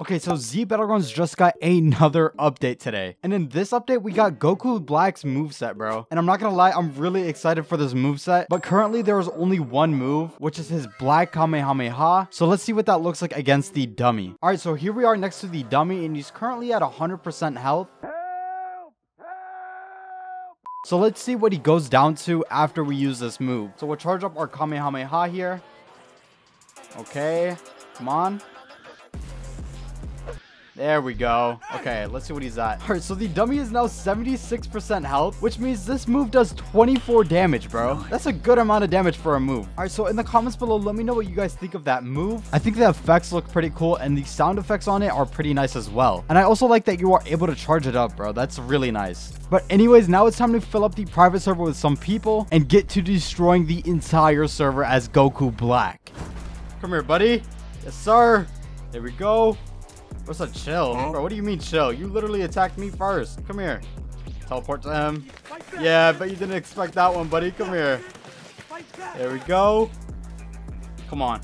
Okay, so Z Battlegrounds just got another update today. And in this update, we got Goku Black's moveset, bro. And I'm not gonna lie, I'm really excited for this moveset. But currently, there is only one move, which is his Black Kamehameha. So let's see what that looks like against the dummy. All right, so here we are next to the dummy, and he's currently at 100% health. So let's see what he goes down to after we use this move. So we'll charge up our Kamehameha here. Okay, come on. There we go. Okay, let's see what he's at. All right, so the dummy is now 76% health, which means this move does 24 damage, bro. That's a good amount of damage for a move. All right, so in the comments below, let me know what you guys think of that move. I think the effects look pretty cool, and the sound effects on it are pretty nice as well. And I also like that you are able to charge it up, bro. That's really nice. But anyways, now it's time to fill up the private server with some people and get to destroying the entire server as Goku Black. Come here, buddy. Yes, sir. There we go. What's a chill? Bro, what do you mean chill? You literally attacked me first. Come here. Teleport to him. Yeah, but you didn't expect that one, buddy. Come here. There we go. Come on.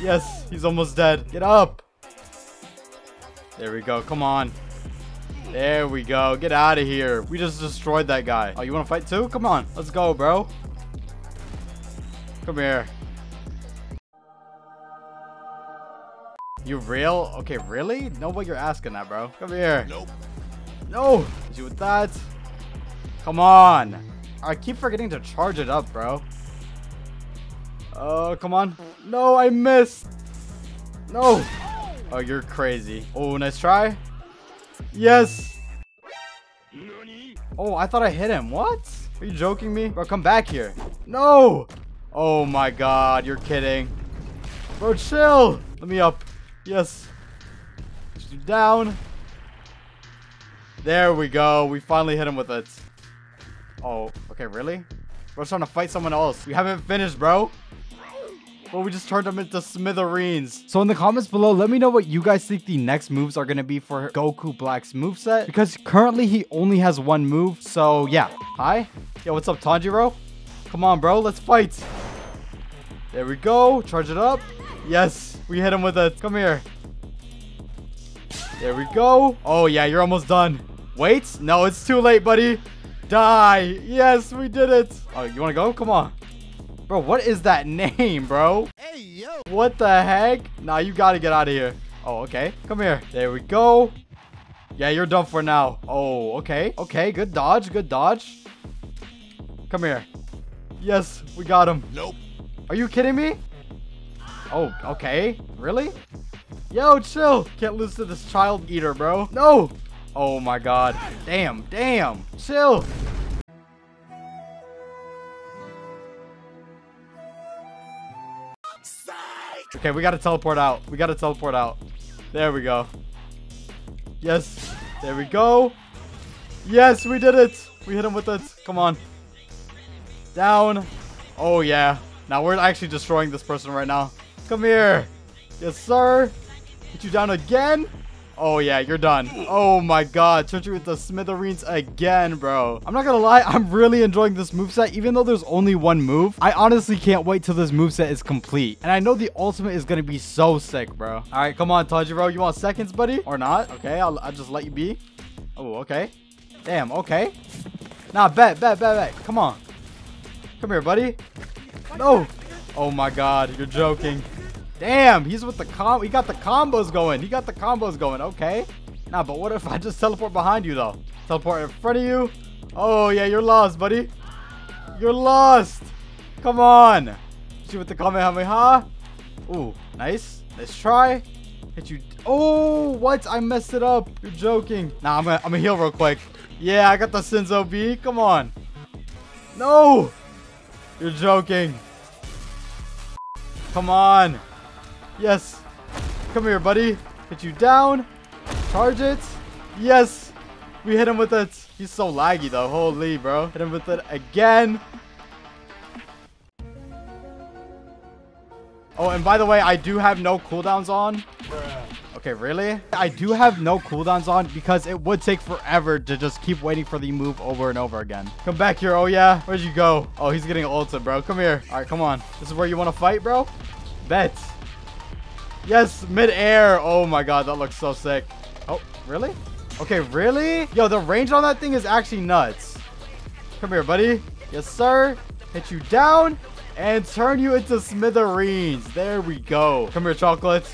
Yes, he's almost dead. Get up. There we go. Come on. There we go. Get out of here. We just destroyed that guy. Oh, you want to fight too? Come on. Let's go, bro. Come here. You real? Okay, really? No way you're asking that, bro. Come here. Nope. No. Did you with that? Come on. I keep forgetting to charge it up, bro. Oh, come on. No, I missed. No. Oh, you're crazy. Oh, nice try. Yes. Oh, I thought I hit him. What? Are you joking me? Bro, come back here. No. Oh my god, you're kidding. Bro, chill. Let me up. Yes. Down. There we go. We finally hit him with it. Oh, okay, really? We're trying to fight someone else. We haven't finished, bro. Well, we just turned him into smithereens. So in the comments below, let me know what you guys think the next moves are going to be for Goku Black's moveset. Because currently he only has one move. So yeah. Hi. Yo, what's up, Tanjiro? Come on, bro. Let's fight. There we go. Charge it up. Yes. We hit him with a... Come here. There we go. Oh, yeah. You're almost done. Wait. No, it's too late, buddy. Die. Yes, we did it. Oh, you want to go? Come on. Bro, what is that name, bro? Hey, yo. What the heck? Nah, you gotta get out of here. Oh, okay. Come here. There we go. Yeah, you're done for now. Oh, okay. Okay, good dodge. Good dodge. Come here. Yes, we got him. Nope. Are you kidding me? Oh, okay. Really? Yo, chill. Can't lose to this child eater, bro. No. Oh my god. Damn, damn. Chill. Okay, we gotta teleport out. We gotta teleport out. There we go. Yes. There we go. Yes, we did it. We hit him with it. Come on. Down. Oh, yeah. Now we're actually destroying this person right now. Come here. Yes, sir. Get you down again. Oh, yeah, you're done. Oh, my God. Touch you with the smithereens again, bro. I'm not gonna lie. I'm really enjoying this moveset, even though there's only one move. I honestly can't wait till this moveset is complete. And I know the ultimate is gonna be so sick, bro. All right, come on, Tanjiro. You want seconds, buddy? Or not? Okay, I'll, I'll just let you be. Oh, okay. Damn, okay. Nah, bet, bet, bet, bet. Come on. Come here, buddy. No. Oh, my God. You're joking. Damn, he's with the com. He got the combos going. He got the combos going. Okay. Nah, but what if I just teleport behind you though? Teleport in front of you. Oh yeah, you're lost, buddy. You're lost. Come on. You with the Kamehameha. Ooh, nice. Nice try. Hit you. Oh, what? I messed it up. You're joking. Nah, I'm gonna, I'm gonna heal real quick. Yeah, I got the Senzu Bean. Come on. No. You're joking. Come on. Yes. Come here, buddy. Hit you down. Charge it. Yes. We hit him with it. He's so laggy, though. Holy, bro. Hit him with it again. Oh, and by the way, I do have no cooldowns on. Okay, really? I do have no cooldowns on because it would take forever to just keep waiting for the move over and over again. Come back here. Oh, yeah. Where'd you go? Oh, he's getting ulted, bro. Come here. All right, come on. This is where you want to fight, bro? Bet. Yes, mid-air. Oh my god, that looks so sick. Oh, really? Okay, really? Yo, the range on that thing is actually nuts. Come here, buddy. Yes, sir. Hit you down and turn you into smithereens. There we go. Come here, chocolate.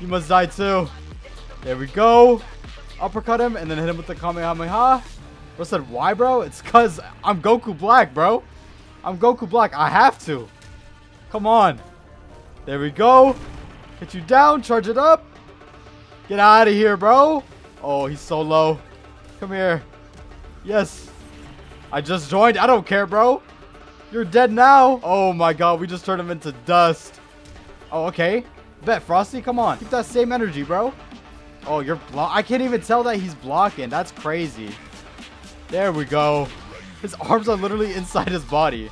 You must die too. There we go. Uppercut him and then hit him with the Kamehameha. What's that? Why, bro? It's because I'm Goku Black, bro. I'm Goku Black. I have to. Come on. There we go. Hit you down. Charge it up. Get out of here, bro. Oh, he's so low. Come here. Yes. I just joined. I don't care, bro. You're dead now. Oh my god, we just turned him into dust. Oh, okay. Bet, Frosty, come on. Keep that same energy, bro. Oh, you're block. I can't even tell that he's blocking. That's crazy. There we go. His arms are literally inside his body.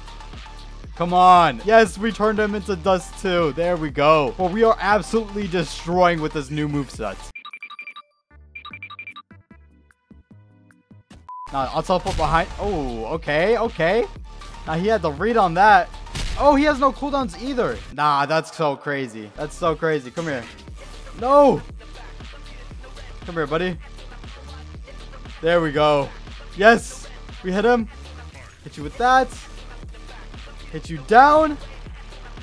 Come on. Yes, we turned him into dust too. There we go. But we are absolutely destroying with this new moveset. Now, I'll teleport behind. Oh, okay, okay. Now, he had the read on that. Oh, he has no cooldowns either. Nah, that's so crazy. That's so crazy. Come here. No. Come here, buddy. There we go. Yes. We hit him. Hit you with that. Hit you down.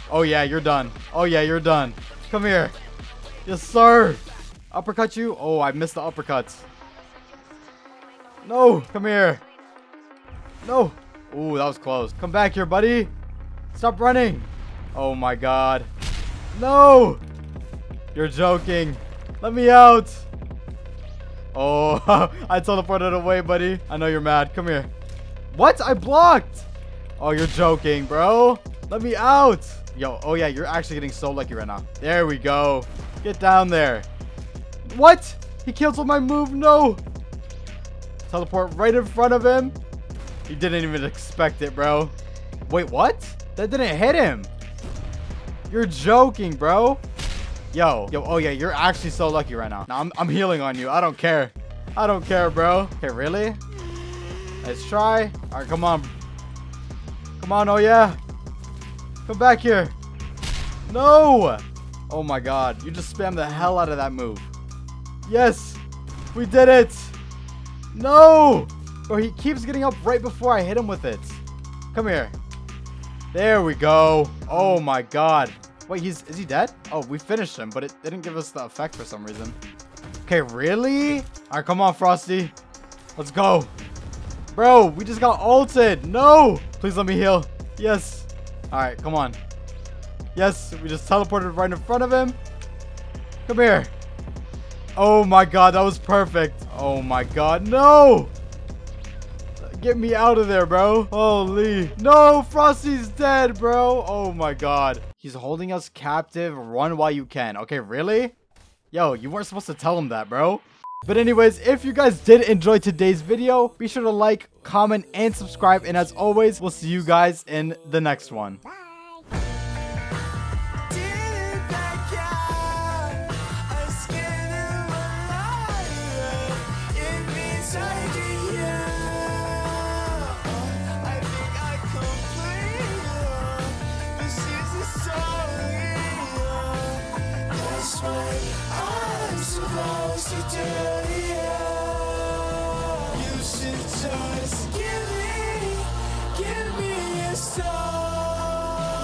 Oh, yeah, you're done. Oh, yeah, you're done. Come here. Yes, sir. Uppercut you. Oh, I missed the uppercuts. No. Come here. No. Ooh, that was close. Come back here, buddy. Stop running. Oh, my God. No. You're joking. Let me out. Oh, I teleported away, buddy. I know you're mad. Come here. What? I blocked. Oh, you're joking, bro. Let me out. Yo, oh yeah, you're actually getting so lucky right now. There we go. Get down there. What? He canceled my move. No. Teleport right in front of him. He didn't even expect it, bro. Wait, what? That didn't hit him. You're joking, bro. Yo, yo, oh yeah, you're actually so lucky right now. Now I'm, I'm healing on you. I don't care. I don't care, bro. Okay, really? Let's try. All right, come on. Come on, oh yeah. Come back here. No. Oh my god. You just spammed the hell out of that move. Yes. We did it. No. Bro, he keeps getting up right before I hit him with it. Come here. There we go. Oh my god. Wait, he's is he dead? Oh, we finished him, but it didn't give us the effect for some reason. Okay, really? All right, come on, Frosty. Let's go. Bro, we just got ulted. No. Please let me heal. Yes. All right, come on. Yes, we just teleported right in front of him. Come here. Oh my god, that was perfect. Oh my god, no. Get me out of there, bro. Holy. No, Frosty's dead, bro. Oh my god. He's holding us captive. Run while you can. Okay, really? Yo, you weren't supposed to tell him that, bro. But anyways, if you guys did enjoy today's video, be sure to like, comment, and subscribe. And as always, we'll see you guys in the next one. supposed to do You should just